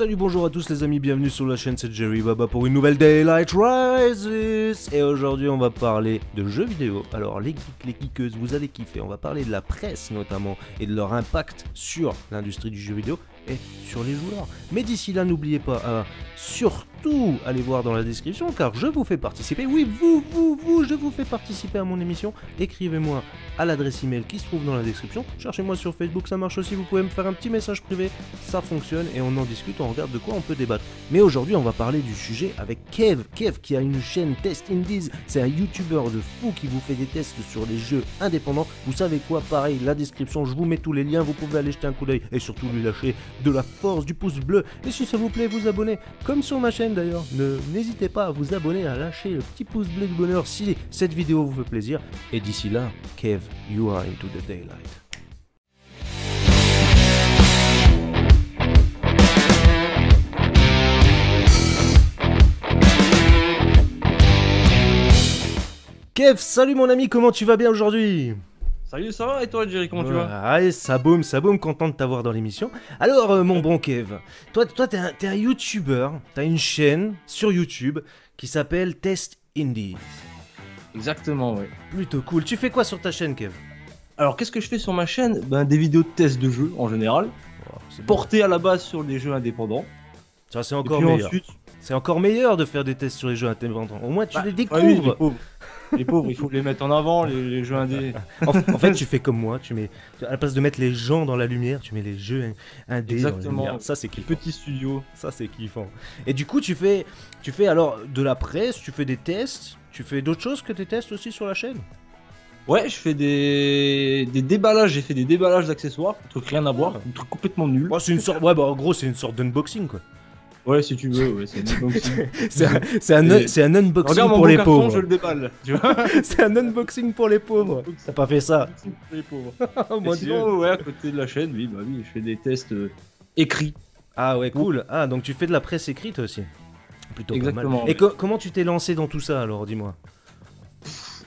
Salut, bonjour à tous les amis, bienvenue sur la chaîne, c'est Jerry Baba pour une nouvelle Daylight Rises Et aujourd'hui on va parler de jeux vidéo. Alors les geeks, les geekeuses, vous allez kiffer, on va parler de la presse notamment et de leur impact sur l'industrie du jeu vidéo et sur les joueurs. Mais d'ici là, n'oubliez pas à surtout aller voir dans la description car je vous fais participer. Oui, vous, vous, vous, je vous fais participer à mon émission. Écrivez-moi à l'adresse email qui se trouve dans la description. Cherchez-moi sur Facebook, ça marche aussi. Vous pouvez me faire un petit message privé, ça fonctionne et on en discute, on regarde de quoi on peut débattre. Mais aujourd'hui, on va parler du sujet avec Kev. Kev qui a une chaîne Test Indies. C'est un YouTuber de fou qui vous fait des tests sur les jeux indépendants. Vous savez quoi Pareil, la description, je vous mets tous les liens. Vous pouvez aller jeter un coup d'œil et surtout lui lâcher de la force du pouce bleu. Et si ça vous plaît, vous abonnez, comme sur ma chaîne d'ailleurs. N'hésitez pas à vous abonner, à lâcher le petit pouce bleu de bonheur si cette vidéo vous fait plaisir. Et d'ici là, Kev, you are into the daylight. Kev, salut mon ami, comment tu vas bien aujourd'hui? Salut, ça va et toi, Jerry, comment tu vas? Ouais, ça boum, ça boum, content de t'avoir dans l'émission. Alors, euh, mon bon Kev, toi, toi t'es un, t'es un YouTuber, t'as une chaîne sur YouTube qui s'appelle Test Indies. Exactement, ouais. Plutôt cool. Tu fais quoi sur ta chaîne, Kev? Alors, qu'est-ce que je fais sur ma chaîne? Ben, des vidéos de tests de jeux en général, Oh, portées à la base sur les jeux indépendants. Ça, c'est encore meilleur. ensuite. C'est encore meilleur de faire des tests sur les jeux indépendants. Au moins, tu Bah, les ah oui, les découvres. pauvres. les pauvres, il faut les mettre en avant, les, les jeux indés. en, en fait, tu fais comme moi. Tu mets, à la place de mettre les gens dans la lumière, tu mets les jeux in- indés dans la Exactement. Ça, c'est kiffant. Petit studio. Ça, c'est kiffant. Et du coup, tu fais, tu fais alors de la presse, tu fais des tests, tu fais d'autres choses que des tests aussi sur la chaîne? Ouais, je fais des, des déballages, j'ai fait des déballages d'accessoires, un truc rien à voir, un truc complètement nul. C'est une sorte, ouais, bah, en gros, c'est une sorte d'unboxing, quoi. Ouais, si tu veux, ouais, c'est une unboxing. C'est un, c'est un, Et- c'est un unboxing Regarde mon pour les carton, pauvres. je le déballe, tu vois C'est un unboxing pour les pauvres. T'as pas fait ça Unboxing pour les pauvres. Oh mon sinon, ouais, à côté de la chaîne, oui, bah oui, je fais des tests euh, écrits. Ah ouais, cool. Ah, donc tu fais de la presse écrite aussi. Plutôt pas mal. Exactement, Et co- comment tu t'es lancé dans tout ça alors, dis-moi?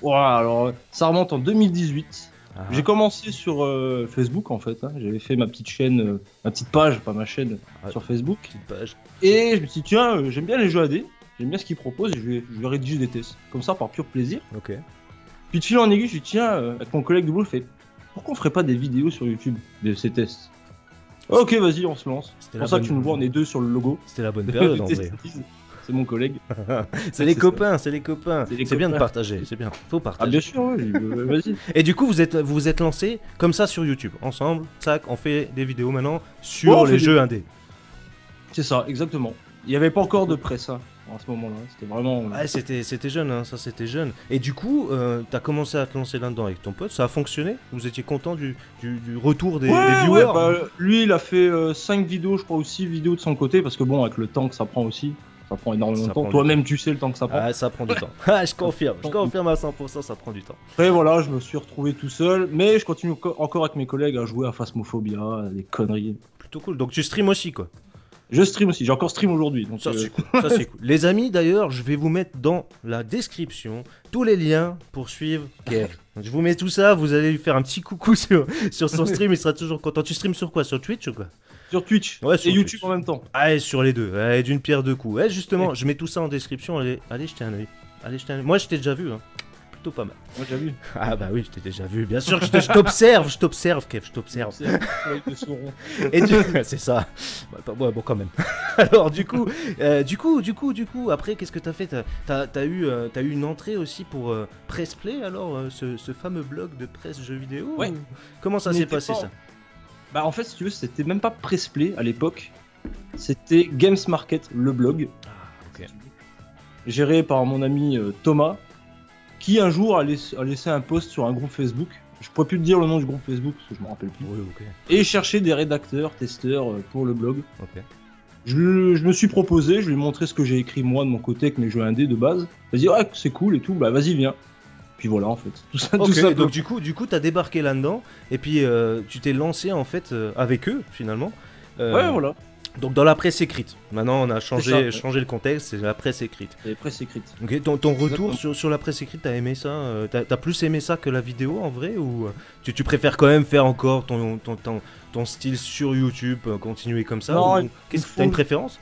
Ouais, alors ça remonte en 2018. Ah. J'ai commencé sur euh, Facebook en fait. hein. J'avais fait ma petite chaîne, euh, ma petite page, pas ma chaîne, Ah. sur Facebook. Petite page. Et je me suis dit, tiens, euh, j'aime bien les jeux AD, j'aime bien ce qu'ils proposent, et je vais, je vais rédiger des tests. Comme ça, par pur plaisir. Ok. Puis de fil en aiguille, je me suis dit, tiens, euh, avec mon collègue je fais, pourquoi on ferait pas des vidéos sur YouTube de ces tests? Ok, vas-y, on se lance. C'était C'est la pour ça que tu nous vois, on est deux sur le logo. C'était la bonne période en vrai. C'est mon collègue. C'est les copains, c'est les copains. C'est bien de partager, c'est bien. Faut Ah, partager. bien sûr, ouais, euh, vas-y. Et du coup, vous êtes vous êtes lancé comme ça sur YouTube, ensemble. Tac, on fait des vidéos maintenant sur les jeux indés. C'est ça, exactement. Il n'y avait pas encore de presse hein, à ce moment-là. C'était vraiment. Ouais, c'était c'était jeune, hein, ça c'était jeune. Et du coup, euh, t'as commencé à te lancer là-dedans avec ton pote. Ça a fonctionné? Vous étiez content du, du, du retour des, Ouais, des ouais, viewers? bah, lui, il a fait 5 vidéos, je crois, 6 vidéos de son côté, parce que bon, avec le temps que ça prend aussi, ça prend énormément Ça de temps. Toi-même, tu sais le temps que ça prend. Ah, ça prend du temps. Ah, je confirme, je confirme à 100%, ça prend du temps. Après, voilà, je me suis retrouvé tout seul, mais je continue co- encore avec mes collègues à jouer à Phasmophobia, des conneries. Plutôt cool. Donc tu stream aussi, quoi. Je stream aussi, j'ai encore stream aujourd'hui. Donc, Ça, euh, c'est cool. Cool. Les amis, d'ailleurs, je vais vous mettre dans la description tous les liens pour suivre Kev. Je vous mets tout ça, vous allez lui faire un petit coucou sur, sur son stream, il sera toujours content. Tu streams sur quoi? Sur Twitch ou quoi? Sur Twitch Ouais, sur et YouTube Twitch. en même temps. Ah, et sur les deux, d'une pierre deux coups. Ouais, justement, je mets tout ça en description, allez, allez jeter un oeil. Allez un. Moi, je t'ai déjà vu, hein. Plutôt pas mal. Moi, j'ai vu. Ah bah oui, je t'ai déjà vu. Bien sûr que je t'observe, je t'observe, Kev, je t'observe. Et du... c'est ça. Ouais, pas- ouais, bon, quand même. Alors, du coup, euh, du coup, du coup, du coup, après, qu'est-ce que t'as fait? T'as t'as eu, euh, eu une entrée aussi pour euh, Pressplay, alors, euh, ce, ce fameux blog de presse jeux vidéo Ouais. ou- Comment ça s'est passé pas- ça? Bah, en fait, si tu veux, c'était même pas Pressplay à l'époque. C'était Games Market, le blog. ok. Géré par mon ami euh, Thomas, qui un jour a laissé, a laissé un post sur un groupe Facebook. Je pourrais plus te dire le nom du groupe Facebook parce que je me rappelle plus. Oui. Et chercher des rédacteurs, testeurs euh, pour le blog. Je me suis proposé, je lui ai montré ce que j'ai écrit moi de mon côté avec mes jeux indés de base. Il a dit ouais c'est cool et tout, bah vas-y viens. Puis voilà en fait. Tout ça, tout Ok, ça. donc du coup, du coup, t'as débarqué là-dedans et puis euh, tu t'es lancé en fait euh, avec eux finalement. Euh, Ouais voilà. Donc dans la presse écrite. Maintenant, on a changé, ça, ouais. changé le contexte, c'est la presse écrite. C'est presse écrite. Ok, ton, ton retour sur, sur la presse écrite, t'as aimé ça T'as t'as plus aimé ça que la vidéo en vrai Ou tu, tu préfères quand même faire encore ton, ton, ton, ton style sur YouTube, continuer comme ça Non, ou- il- qu'est-ce- il T'as une préférence?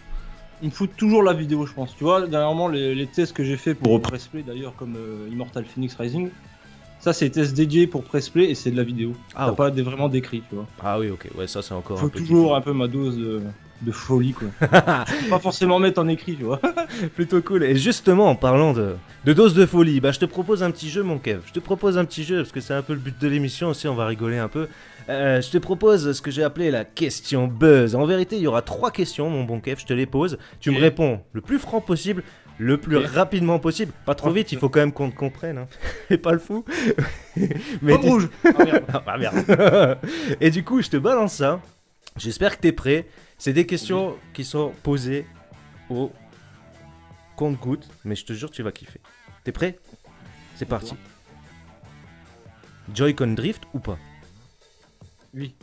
Il me fout toujours la vidéo, je pense. Tu vois, dernièrement, les, les tests que j'ai fait pour Pressplay, d'ailleurs, comme euh, Immortal Phoenix Rising, ça, c'est des tests dédiés pour Pressplay et c'est de la vidéo. Ah, T'as pas des- vraiment d'écrit, tu vois. Ah oui, ok, ouais, ça c'est encore Faut un peu toujours un peu ma dose de, de folie, quoi. Pas forcément mettre en écrit, tu vois. Plutôt cool. Et justement, en parlant de, de dose de folie, bah, je te propose un petit jeu, mon Kev. Je te propose un petit jeu, parce que c'est un peu le but de l'émission aussi, on va rigoler un peu. Euh, je te propose ce que j'ai appelé la question buzz. En vérité, il y aura trois questions, mon bon Kev, je te les pose. Tu me réponds le plus franc possible, le plus rapidement possible. Pas trop vite, il faut quand même qu'on te comprenne. Hein. Et pas le fou. Mais rouge Ah, merde. ah merde. Et du coup, je te balance ça. J'espère que t'es prêt. C'est des questions qui sont posées au compte-goutte, mais je te jure, tu vas kiffer. T'es prêt? C'est parti. Joy-Con Drift ou pas? Oui.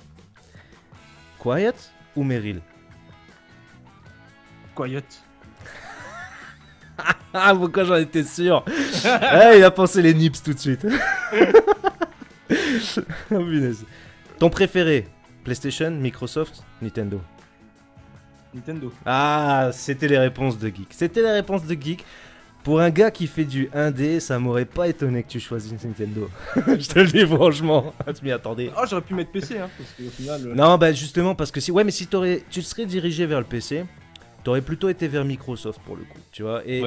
Quiet ou Meryl? Quiet. Ah, pourquoi j'en étais sûr? Ah, il a pensé les nips tout de suite. Oh. Ton préféré PlayStation, Microsoft, Nintendo? Nintendo. Ah, c'était les réponses de Geek. C'était les réponses de Geek. Pour un gars qui fait du 1D, ça m'aurait pas étonné que tu choisisses Nintendo. Je te le dis franchement. Tu m'y attendais. Ah, j'aurais pu mettre PC, hein, parce qu'au final. euh, Non, bah justement, parce que si. Ouais, mais si t'aurais, tu te serais dirigé vers le PC, t'aurais plutôt été vers Microsoft pour le coup. Tu vois Et,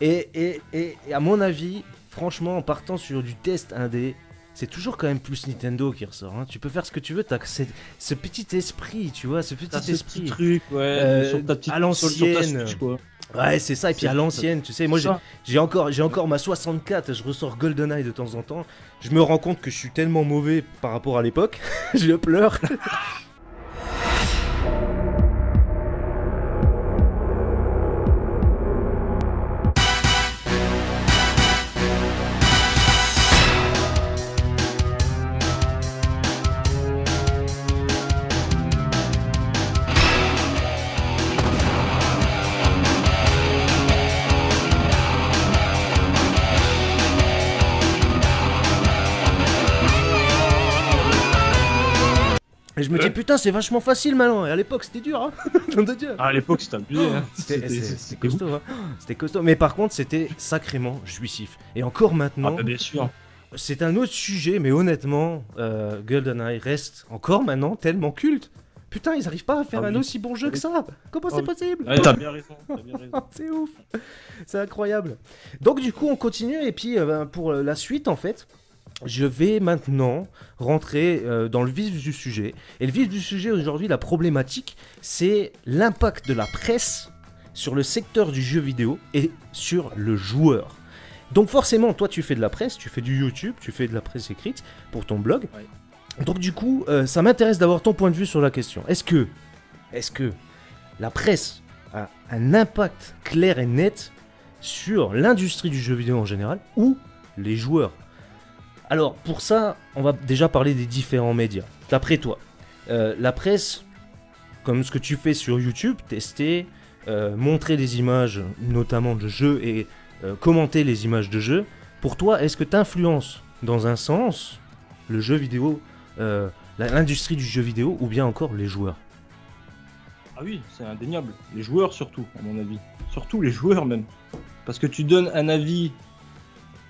et, et, et, et à mon avis, franchement, en partant sur du test 1D, c'est toujours quand même plus Nintendo qui ressort. hein. Tu peux faire ce que tu veux, t'as ce, ce petit esprit, tu vois, ce petit ce esprit. petit truc, ouais, Euh, sur ta petite à sur- sur ta. Switch, quoi. Ouais, c'est ça. Et puis à l'ancienne, tu sais, moi j'ai encore, j'ai encore ma 64, je ressors GoldenEye de temps en temps. Je me rends compte que je suis tellement mauvais par rapport à l'époque. je pleure. Et je me dis, putain, c'est vachement facile maintenant. Et à l'époque, c'était dur, hein. De Dieu. Ah, à l'époque, c'était abusé. Hein. C'était c'est- costaud, hein. C'était costaud. Mais par contre, c'était sacrément jouissif. Et encore Ah, maintenant, bah, bien sûr. c'est un autre sujet, mais honnêtement, euh, GoldenEye reste encore maintenant tellement culte. Putain, ils arrivent pas à faire Ah un oui. aussi bon jeu Ah que ça. Comment Ah c'est oui. possible Ouais, t'as bien raison. T'as bien raison. C'est ouf. C'est incroyable. Donc du coup, on continue et puis euh, ben, pour la suite en fait, je vais maintenant rentrer euh, dans le vif du sujet. Et le vif du sujet aujourd'hui, la problématique, c'est l'impact de la presse sur le secteur du jeu vidéo et sur le joueur. Donc forcément, toi tu fais de la presse, tu fais du YouTube, tu fais de la presse écrite pour ton blog. Ouais. Donc du coup, euh, ça m'intéresse d'avoir ton point de vue sur la question. Est-ce que, est-ce que la presse a un impact clair et net sur l'industrie du jeu vidéo en général ou les joueurs? Alors pour ça, on va déjà parler des différents médias. D'après toi, euh, la presse, comme ce que tu fais sur YouTube, tester, euh, montrer des images notamment de jeux et euh, commenter les images de jeux, pour toi, est-ce que tu influences dans un sens le jeu vidéo, l'industrie du jeu vidéo ou bien encore les joueurs? Ah oui, c'est indéniable. Les joueurs surtout, à mon avis. Surtout les joueurs même. Parce que tu donnes un avis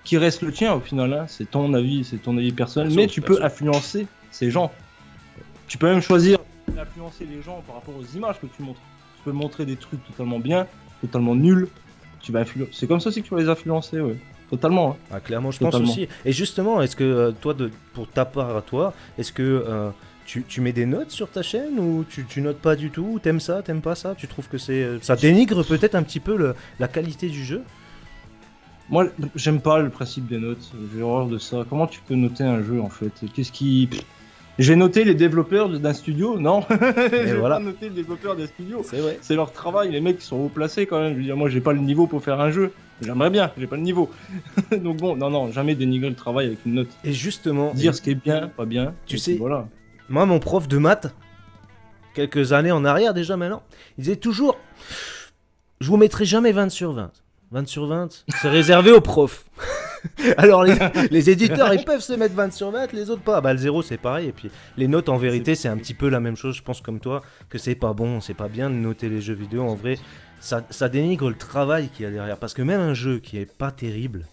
qui reste le tien au final. hein. C'est ton avis, c'est ton avis personnel. Mais tu peux influencer ces gens. Tu peux même choisir d'influencer les gens par rapport aux images que tu montres. Tu peux montrer des trucs totalement bien, totalement nuls. Tu vas influ- C'est comme ça aussi que tu vas les influencer, ouais. Totalement. hein. Ah, clairement, je Totalement. pense aussi. Et justement, est-ce que euh, toi, de, pour ta part à toi, est-ce que euh, tu, tu mets des notes sur ta chaîne ou tu, tu notes pas du tout? T'aimes ça T'aimes pas ça? Tu trouves que c'est euh, ça dénigre peut-être un petit peu le- la qualité du jeu? Moi, j'aime pas le principe des notes. J'ai horreur de ça. Comment tu peux noter un jeu en fait? Qu'est-ce qui. Vais noter les développeurs d'un studio? Non Je vais voilà. pas noter les développeurs d'un studio. C'est vrai. C'est leur travail. Les mecs, sont haut placés quand même. Je veux dire, moi, j'ai pas le niveau pour faire un jeu. J'aimerais bien, j'ai pas le niveau. Donc bon, non, non, jamais dénigrer le travail avec une note. Et justement, Dire ce qui est bien, pas bien. Tu sais- Voilà. moi, mon prof de maths, quelques années en arrière déjà maintenant, ils disaient toujours Je vous mettrai jamais 20 sur 20. 20 sur 20, c'est réservé aux profs. Alors les, les éditeurs ils peuvent se mettre 20 sur 20, les autres pas. Bah le zéro c'est pareil. Et puis les notes en vérité c'est un petit peu la même chose, je pense comme toi, que c'est pas bon, c'est pas bien de noter les jeux vidéo. En vrai, ça, ça dénigre le travail qu'il y a derrière. Parce que même un jeu qui est pas terrible,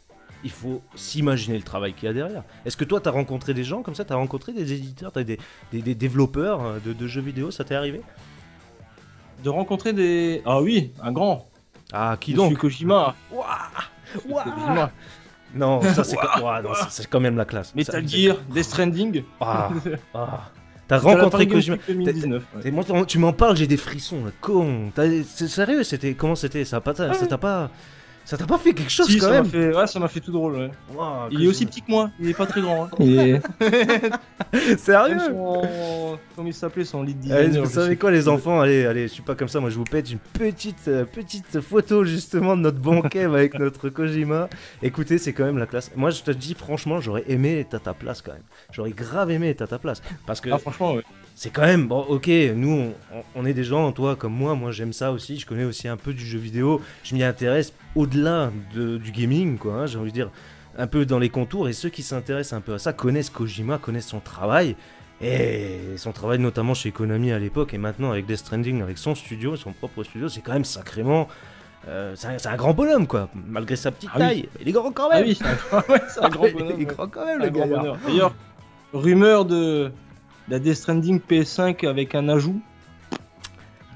il faut s'imaginer le travail qu'il y a derrière. Est-ce que toi, tu as rencontré des gens comme ça? Tu as rencontré des éditeurs, t'as des, des, des développeurs euh, de, de jeux vidéo? Ça t'est arrivé? De rencontrer des. Ah oui, un grand. Ah, qui Monsieur donc Kojima. Ouah Ouah Kojima. Non, ça c'est quand... ouah, non, ça, c'est quand même la classe. Metal Ça- Gear, Death Stranding. Ah, ah. T'as rencontré Kojima. Games Week 2019. ouais. Et moi, tu- m'en parles, j'ai des frissons, là. Con. T'as- C'est sérieux, c'était comment c'était Ça a pas, ça t'a pas, ça t'a pas fait quelque chose Si, quand ça m'a même fait... Ouais, ça m'a fait tout drôle. Ouais. Il est aussi petit que moi, il est pas très grand. Hein. Il est... Sérieux son... Comment il s'appelait son lead Allez, designer vous je savez quoi les enfants Allez, allez, je suis pas comme ça, moi je vous pète une petite, euh, petite photo justement de notre bon Kev avec notre Kojima. Écoutez, c'est quand même la classe. Moi je te dis franchement, j'aurais aimé être à ta place quand même. J'aurais grave aimé être à ta place. Parce que Ah, franchement, ouais. C'est quand même, bon ok, nous on, on est des gens, toi comme moi, moi j'aime ça aussi, je connais aussi un peu du jeu vidéo, je m'y intéresse au-delà de- du gaming quoi, hein, j'ai envie de dire un peu dans les contours et ceux qui s'intéressent un peu à ça connaissent Kojima, connaissent son travail et son travail notamment chez Konami à l'époque et maintenant avec Death Stranding, avec son studio, son propre studio, c'est quand même sacrément... euh, c'est un, grand bonhomme quoi, malgré sa petite Ah oui. taille, il est grand quand Ah même oui, c'est un, ouais, c'est un grand bonhomme. il est grand quand même le gars. D'ailleurs, rumeur de la Death Stranding PS5 avec un ajout.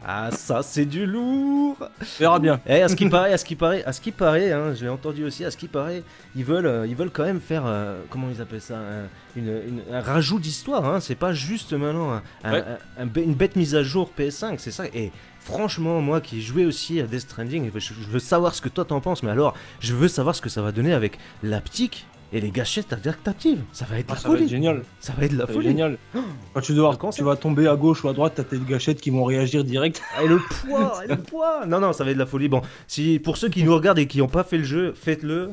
Ah ça c'est du lourd On verra bien. Eh, à ce qui paraît, à ce qui paraît, à ce qui paraît, hein, j'ai entendu aussi, à ce qui paraît, ils veulent, euh, ils veulent quand même faire, euh, comment ils appellent ça, un, une- une- un rajout d'histoire. Hein, c'est pas juste maintenant un- un- Ouais. un- un- une bête mise à jour PS5, c'est ça. Et franchement, moi qui ai joué aussi à Death Stranding, je, je veux savoir ce que toi t'en penses, mais alors, je veux savoir ce que ça va donner avec l'aptique et les gâchettes adaptatives. Ça va être Ah, la ça va être folie. génial. Ça va être de la Ça folie. génial. Quand tu, dois, tu vas tomber à gauche ou à droite, t'as tes gâchettes qui vont réagir direct. Et le poids, et le poids. Non, non, ça va être de la folie. Bon, si pour ceux qui nous regardent et qui n'ont pas fait le jeu, faites-le.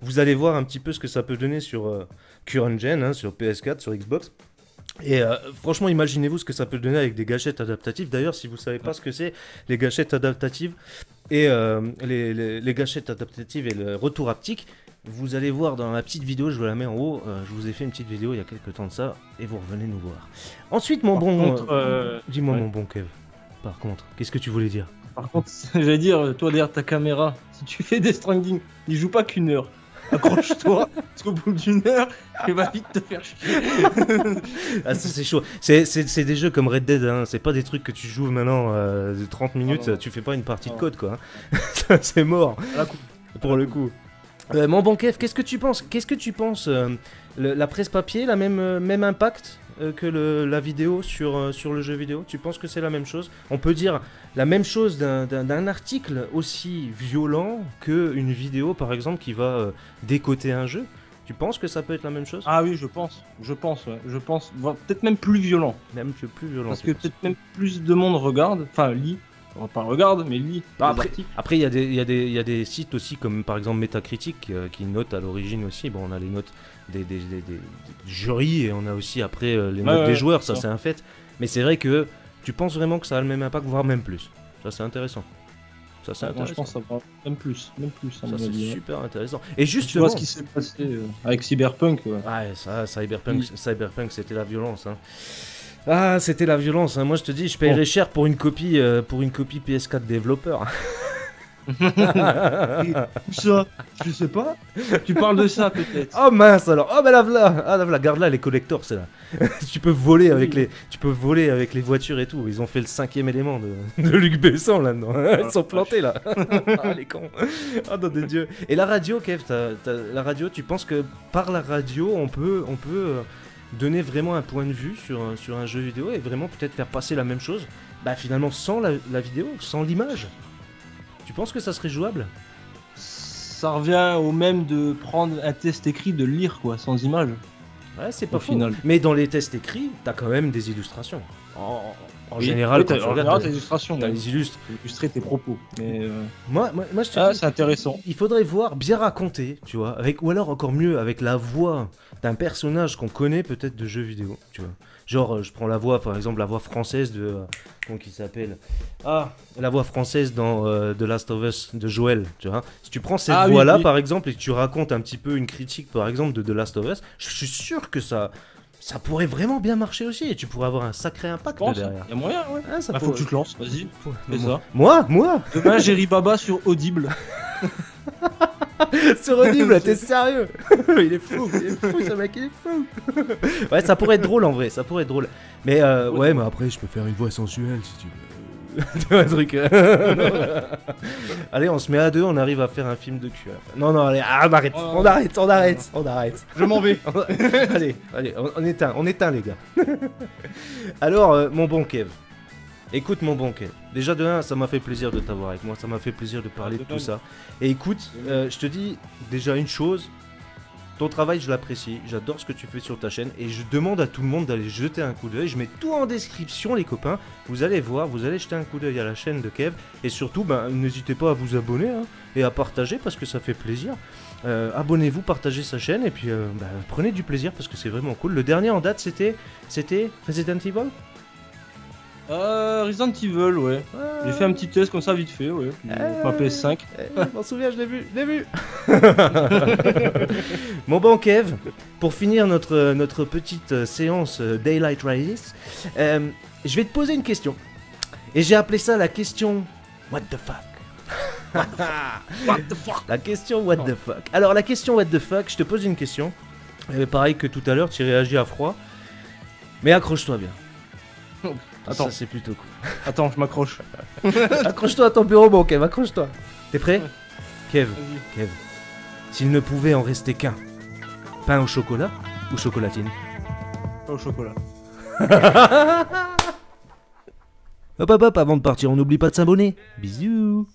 Vous allez voir un petit peu ce que ça peut donner sur euh, Current Gen, hein, sur PS4, sur Xbox. Et euh, franchement, imaginez-vous ce que ça peut donner avec des gâchettes adaptatives. D'ailleurs, si vous savez pas ce que c'est, les gâchettes adaptatives et euh, les, les- les gâchettes adaptatives et le retour haptique, vous allez voir dans la petite vidéo, je vous la mets en haut. euh, je vous ai fait une petite vidéo il y a quelques temps de ça, et vous revenez nous voir. Ensuite, mon Par bon, euh, euh, dis-moi ouais. mon bon Kev. Par contre, qu'est-ce que tu voulais dire? Par contre, j'allais dire, toi derrière ta caméra, si tu fais Death Stranding, il joue pas qu'une heure. Accroche-toi, parce qu'au bout d'une heure, il va vite te faire chier. Ah, ça, c'est chaud. C'est, des jeux comme Red Dead, hein. c'est pas des trucs que tu joues maintenant euh, de 30 minutes, Ah tu fais pas une partie de Ah. code quoi. hein. c'est mort, pour le coup. Euh, mon bon Kev, qu'est-ce que tu penses Qu'est-ce que tu penses euh, le- La presse papier, la même, euh, même impact que le- la vidéo sur, sur le jeu vidéo? Tu penses que c'est la même chose? On peut dire la même chose d'un, article aussi violent qu'une vidéo par exemple qui va décoter un jeu Tu penses que ça peut être la même chose? Ah oui, je pense, je pense, ouais, je pense. Peut-être même plus violent. Même plus violent. Parce que peut-être même plus de monde regarde, enfin lit, Enfin, regarde, mais Bah, les après- il y, a des- y, a des- y a des sites aussi, comme par exemple Metacritic, euh, qui notent à l'origine aussi. Bon, on a les notes des, des, des- des- des jurys et on a aussi après euh, les notes des joueurs, ça ça. c'est un fait. Mais c'est vrai que tu penses vraiment que ça a le même impact, voire même plus. Ça c'est intéressant. Ça c'est Moi, je intéressant. pense que ça va même plus, même plus. Ça c'est ouais. super intéressant. Et Tu justement. vois ce qui s'est passé euh, avec Cyberpunk. ouais. Ouais, ça, Cyberpunk, Cyberpunk c'était la violence. hein. Ah, c'était la violence. hein. Moi, je te dis, je paierais cher pour une copie, euh, pour une copie PS4 développeur. Ça Je sais pas. Tu parles de ça peut-être. Oh mince alors, oh bah la voilà, ah la voilà, garde là les collectors c'est là. tu peux voler avec Oui. les, tu peux voler avec les voitures et tout. Ils ont fait le cinquième élément de, de Luc Besson là-dedans. Ils sont plantés là. ah les cons. Ah non des dieux. Et la radio, Kev, la radio, tu penses que par la radio on peut, on peut euh, donner vraiment un point de vue sur, un- sur un jeu vidéo et vraiment peut-être faire passer la même chose. Bah finalement sans la, la vidéo, sans l'image. Tu penses que ça serait jouable? Ça revient au même de prendre un test écrit, de le lire quoi, sans image. Ouais, c'est pas Au faux. final. Mais dans les tests écrits, t'as quand même des illustrations. En, en Oui. général, Oui, quand tu en regardes, général, t'as- t'as illustrations. t'as les illustres. Illustrer tes propos. Mais euh, Moi, moi, moi, je te ah, dis, c'est intéressant. il faudrait voir bien raconter, tu vois, avec ou alors encore mieux avec la voix d'un personnage qu'on connaît peut-être de jeux vidéo, tu vois. Genre, euh, je prends la voix, par exemple, la voix française de. euh, comment il s'appelle? Ah, la voix française dans euh, The Last of Us de Joël, tu vois. Si tu prends cette Ah oui, voix-là, oui. par exemple, et que tu racontes un petit peu une critique, par exemple, de The Last of Us, je suis sûr que ça. Ça pourrait vraiment bien marcher aussi, et tu pourrais avoir un sacré impact pense, derrière. y a moyen, ouais. Ah, ça Bah, faut que tu te lances, vas-y, fais ça. Moi Moi Demain, Jerry Baba sur Audible. C'est audible, t'es sérieux? Il est fou, il est fou, ce mec, il est fou Ouais, ça pourrait être drôle en vrai, ça pourrait être drôle. Mais euh, ouais, mais après, je peux faire une voix sensuelle si tu veux. Un truc. allez, on se met à deux, on arrive à faire un film de cul. à la fin. Non, non, allez, ah, on arrête, Oh, on arrête, on arrête, on arrête. Je m'en vais. allez, allez, on, on éteint, on éteint les gars. Alors, euh, mon bon Kev. Écoute mon bon Kev. Déjà de un, ça m'a fait plaisir de t'avoir avec moi, ça m'a fait plaisir de parler Ah, de de tout ça. Et écoute, euh, je te dis déjà une chose. Ton travail, je l'apprécie, j'adore ce que tu fais sur ta chaîne et je demande à tout le monde d'aller jeter un coup d'œil. Je mets tout en description, les copains. Vous allez voir, vous allez jeter un coup d'œil à la chaîne de Kev et surtout, ben, n'hésitez pas à vous abonner hein, et à partager parce que ça fait plaisir. Euh, Abonnez-vous, partagez sa chaîne et puis euh, ben, prenez du plaisir parce que c'est vraiment cool. Le dernier en date, c'était c'était Resident Evil? Euh, Resident Evil, ouais. J'ai fait un petit test comme ça vite fait, ouais. Euh. Ma PS5. Eh, je m'en souviens, je l'ai vu, je l'ai vu. Mon bon Kev, pour finir notre, notre petite euh, séance euh, Daylight Rises, euh, je vais te poser une question. Et j'ai appelé ça la question What the fuck? What the fuck? La question What the fuck. Alors la question What the fuck, je te pose une question. Et pareil que tout à l'heure, tu réagis à froid. Mais accroche-toi bien. Attends. Ça c'est plutôt cool. Attends, je m'accroche. accroche-toi à ton bureau, mon Kev, accroche-toi. T'es prêt. Kev. Kev. S'il ne pouvait en rester qu'un, pain au chocolat ou chocolatine Pas au chocolat. Hop hop hop, avant de partir, on n'oublie pas de s'abonner. Bisous